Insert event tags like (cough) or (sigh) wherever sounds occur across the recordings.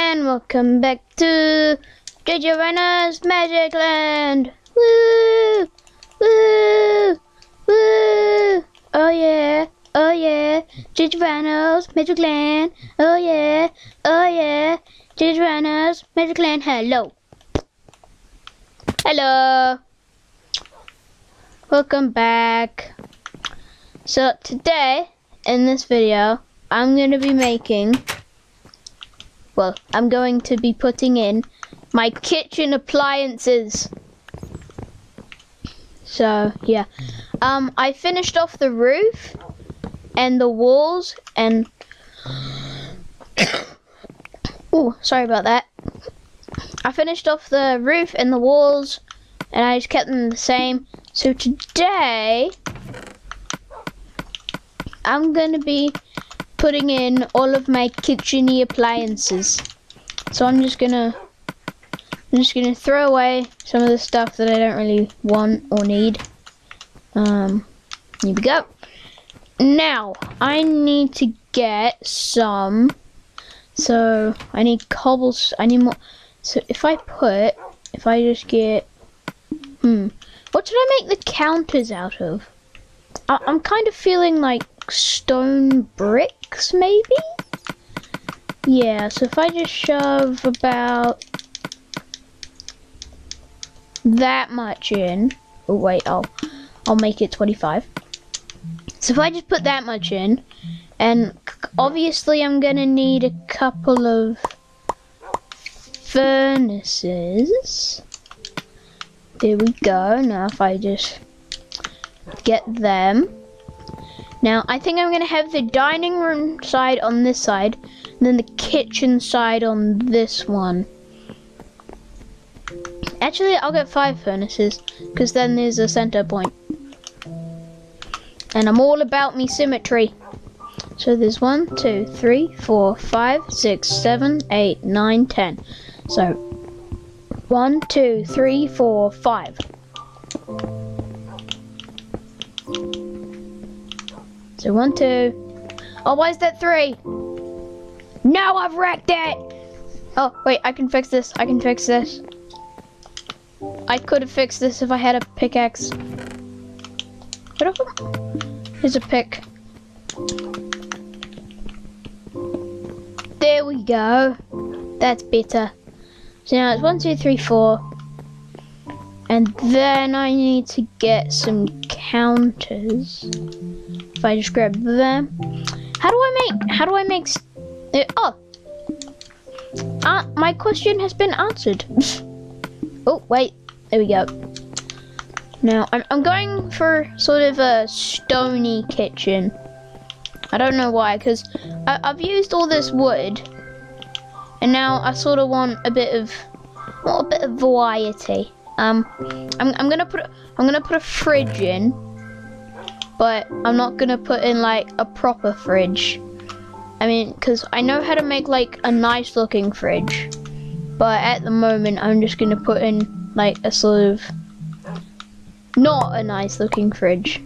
And welcome back to JJ Rhino's Magic Land. Woo! Woo! Woo! Oh yeah! Oh yeah! JJ Rhino's Magic Land. Oh yeah! Oh yeah! JJ Rhino's Magic Land. Hello! Hello! Welcome back. So today, in this video, I'm going to be making well, I'm going to be putting in my kitchen appliances. So, yeah. Um, I finished off the roof and the walls and... (coughs) oh, sorry about that. I finished off the roof and the walls and I just kept them the same. So today, I'm going to be putting in all of my kitcheny appliances. So I'm just gonna I'm just gonna throw away some of the stuff that I don't really want or need. Um here we go. Now I need to get some so I need cobbles I need more so if I put if I just get hmm what should I make the counters out of? I, I'm kind of feeling like stone bricks, maybe? Yeah, so if I just shove about that much in, oh wait, I'll, I'll make it 25. So if I just put that much in, and obviously I'm gonna need a couple of furnaces. There we go, now if I just get them, now, I think I'm going to have the dining room side on this side, and then the kitchen side on this one. Actually, I'll get five furnaces, because then there's a center point. And I'm all about me symmetry. So there's one, two, three, four, five, six, seven, eight, nine, ten. So, one, two, three, four, five. So one, two. Oh, why is that three? No, I've wrecked it! Oh, wait, I can fix this. I can fix this. I could have fixed this if I had a pickaxe. Here's a pick. There we go. That's better. So now it's one, two, three, four. And then I need to get some counters. If I just grab them. How do I make, how do I make, uh, oh. Uh, my question has been answered. (laughs) oh, wait, there we go. Now, I'm, I'm going for sort of a stony kitchen. I don't know why, because I've used all this wood. And now I sort of want a bit of, well, a bit of variety. Um, I'm, I'm gonna put, I'm gonna put a fridge in but I'm not gonna put in like a proper fridge. I mean, because I know how to make like a nice looking fridge, but at the moment I'm just gonna put in like a sort of not a nice looking fridge.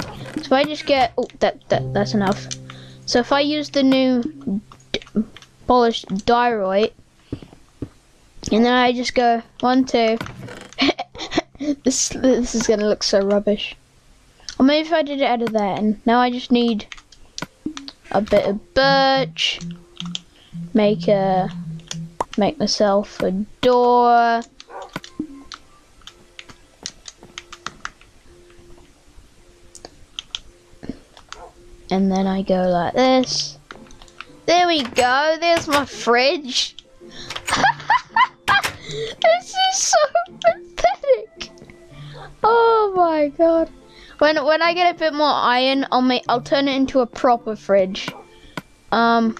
So if I just get, oh, that, that that's enough. So if I use the new polished diorite, and then I just go one, two. (laughs) this this is gonna look so rubbish. Or maybe if I did it out of there. and now I just need a bit of birch, make a, make myself a door. And then I go like this. There we go, there's my fridge. (laughs) this is so pathetic. Oh my god. When when I get a bit more iron, I'll make I'll turn it into a proper fridge. Um,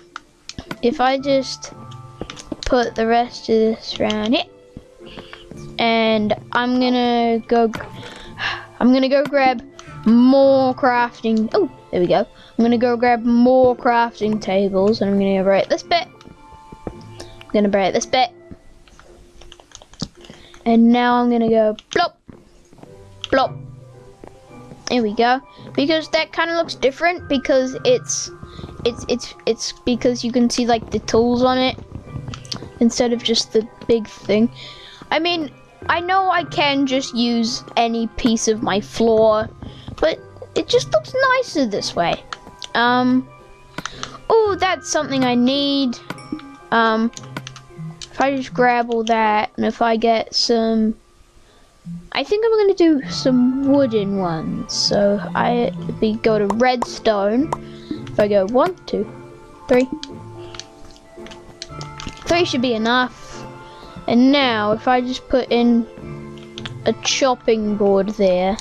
if I just put the rest of this around here, and I'm gonna go. I'm gonna go grab more crafting. Oh, there we go. I'm gonna go grab more crafting tables, and I'm gonna break this bit. I'm gonna break this bit. And now I'm gonna go plop, plop, there we go. Because that kind of looks different because it's, it's, it's, it's because you can see like the tools on it. instead of just the big thing. I mean, I know I can just use any piece of my floor, but it just looks nicer this way. Um, oh, that's something I need. Um, if I just grab all that, and if I get some, I think I'm gonna do some wooden ones. So I we go to redstone. If I go one, two, three, three should be enough. And now, if I just put in a chopping board there,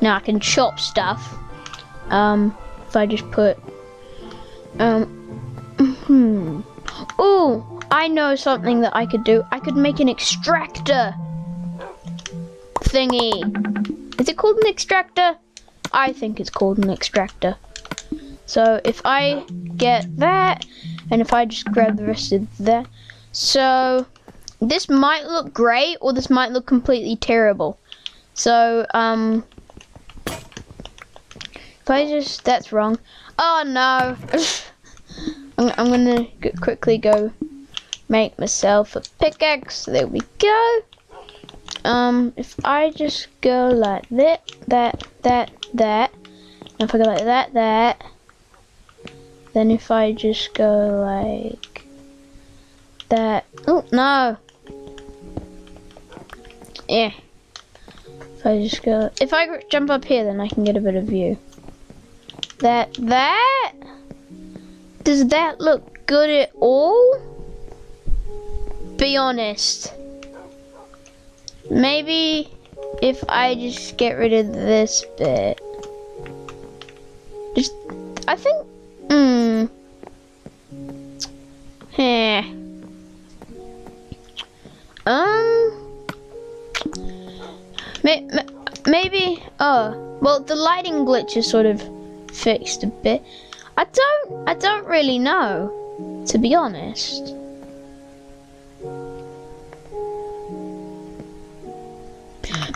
now I can chop stuff. Um, if I just put, um, hmm. Oh, I know something that I could do. I could make an extractor thingy. Is it called an extractor? I think it's called an extractor. So if I get that, and if I just grab the rest of that, so this might look great or this might look completely terrible. So, um, if I just, that's wrong. Oh no. (laughs) I'm, I'm gonna quickly go make myself a pickaxe. There we go. Um, if I just go like that, that, that, that, if I go like that, that, then if I just go like that. Oh, no. Yeah. If I just go, if I jump up here, then I can get a bit of view. That, that? Does that look good at all? Be honest. Maybe if I just get rid of this bit. Just, I think, hmm. Yeah. Um, may, maybe. Oh, well, the lighting glitch is sort of fixed a bit. I don't. I don't really know, to be honest.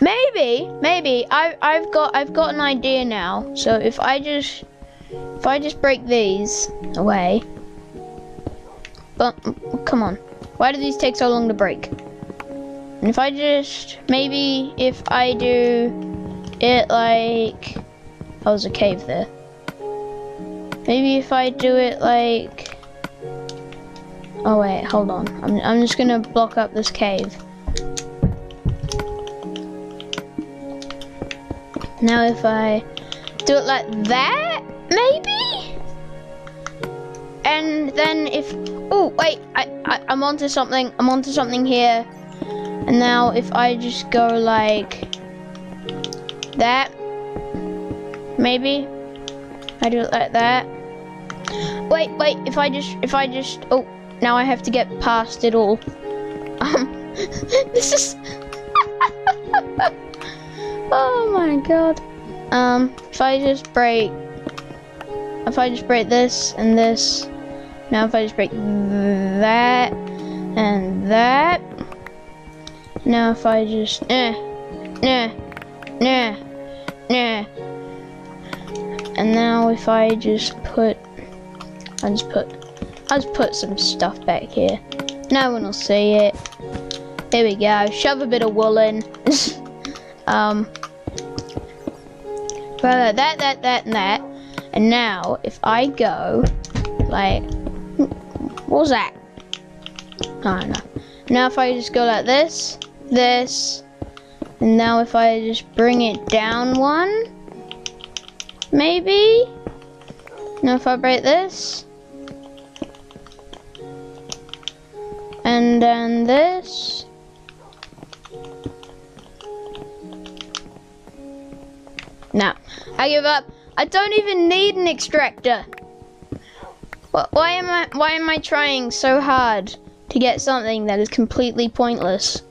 Maybe, maybe I I've got I've got an idea now. So if I just if I just break these away, but come on, why do these take so long to break? And if I just, maybe if I do it like, oh, there's a cave there. Maybe if I do it like, oh wait, hold on. I'm, I'm just gonna block up this cave. Now if I do it like that, maybe? And then if, oh wait, I, I, I'm onto something, I'm onto something here. And now if I just go like that, maybe I do it like that. Wait, wait, if I just, if I just, oh, now I have to get past it all. (laughs) Um, (laughs) this is, (laughs) oh my god. Um, if I just break, if I just break this and this, now if I just break that and that, now if I just, eh, nah, nah, nah. And now if I just put, I just put, I just put some stuff back here. No one will see it. Here we go. Shove a bit of wool in. (laughs) um, but that, that, that, and that. And now, if I go, like, what was that? I don't know. Now if I just go like this, this. And now if I just bring it down one, maybe. Now if I break this. And then this. Now, I give up. I don't even need an extractor. Why am I why am I trying so hard to get something that is completely pointless?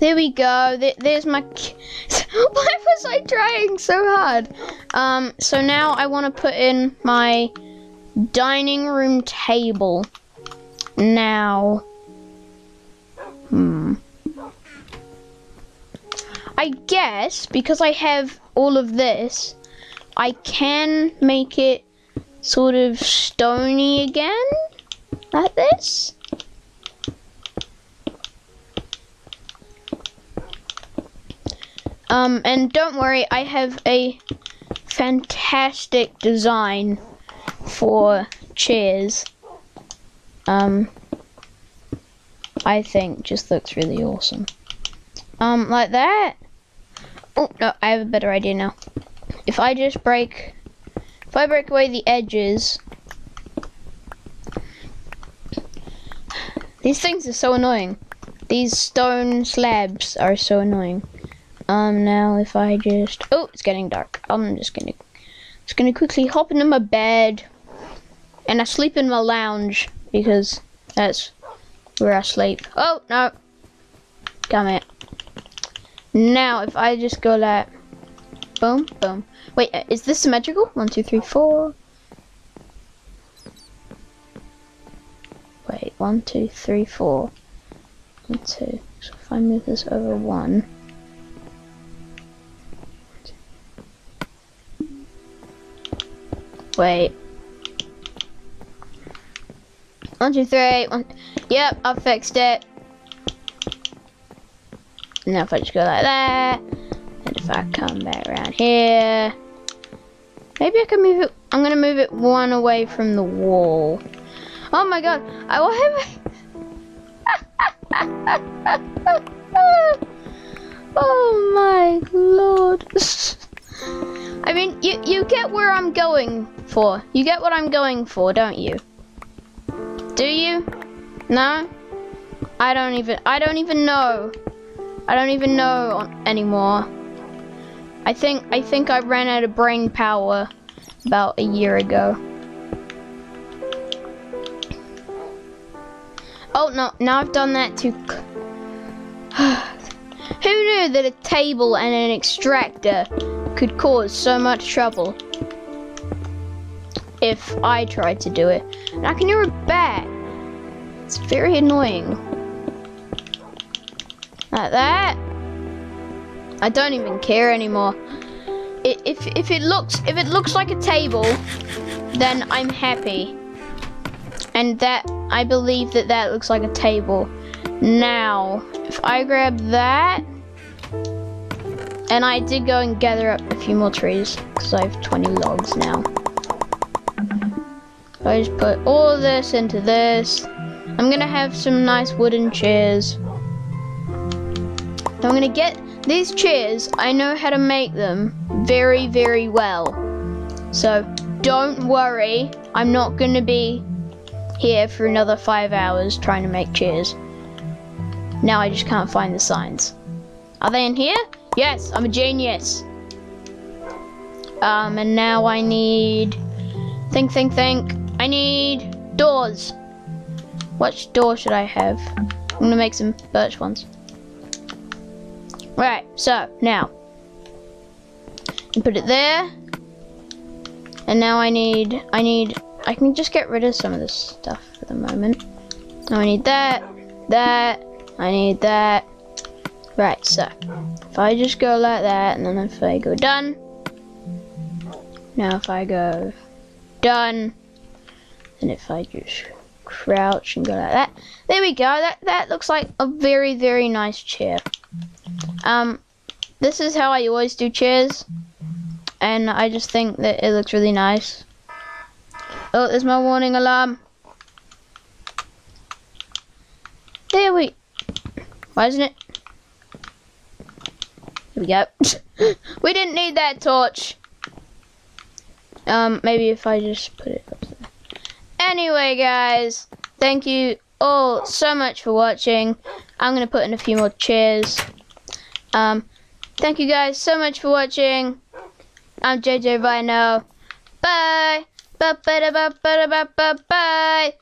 There we go. there's my. (laughs) Why was I trying so hard? Um. So now I want to put in my dining room table. Now. Hmm. I guess because I have all of this, I can make it sort of stony again. like this. Um, and don't worry, I have a fantastic design for chairs. Um, I think just looks really awesome. Um, like that. Oh, no, I have a better idea now. If I just break, if I break away the edges, these things are so annoying. These stone slabs are so annoying. Um, now if I just, oh, it's getting dark. I'm just gonna, just gonna quickly hop into my bed, and I sleep in my lounge because that's where I sleep. Oh no, come here. Now if I just go like, boom, boom. Wait, uh, is this symmetrical? One, two, three, four. Wait, one, two, three, four. One, two. So if I move this over one. Wait. One, two, three. One. Yep, I fixed it. Now if I just go like that, and if I come back around here, maybe I can move it. I'm gonna move it one away from the wall. Oh my god, I will have. (laughs) oh my lord. (laughs) I mean, you you get where I'm going for. You get what I'm going for, don't you? Do you? No? I don't even I don't even know. I don't even know anymore. I think I think I ran out of brain power about a year ago. Oh no, now I've done that to (sighs) Who knew that a table and an extractor could cause so much trouble? If I tried to do it. And I can hear a. It's very annoying. Like that. I don't even care anymore. If if it looks if it looks like a table, then I'm happy. And that I believe that that looks like a table. Now, if I grab that, and I did go and gather up a few more trees because I have 20 logs now. I just put all this into this. I'm gonna have some nice wooden chairs. I'm gonna get these chairs, I know how to make them very, very well. So don't worry, I'm not gonna be here for another five hours trying to make chairs. Now I just can't find the signs. Are they in here? Yes, I'm a genius. Um, and now I need, think, think, think. I need doors. Which door should I have? I'm gonna make some birch ones. Right, so now put it there. And now I need I need I can just get rid of some of this stuff for the moment. Now I need that, that, I need that. Right, so if I just go like that and then if I go done. Now if I go done and if I just crouch and go like that. There we go. That that looks like a very very nice chair. Um, this is how I always do chairs, and I just think that it looks really nice. Oh, there's my warning alarm. There we. Why isn't it? Here we go. (laughs) we didn't need that torch. Um, maybe if I just put it up there. Anyway, guys, thank you all so much for watching. I'm gonna put in a few more chairs. Um, thank you guys so much for watching. I'm JJ Rhino. Bye. Bye. Bye. Bye. Bye. Bye. Bye. Bye.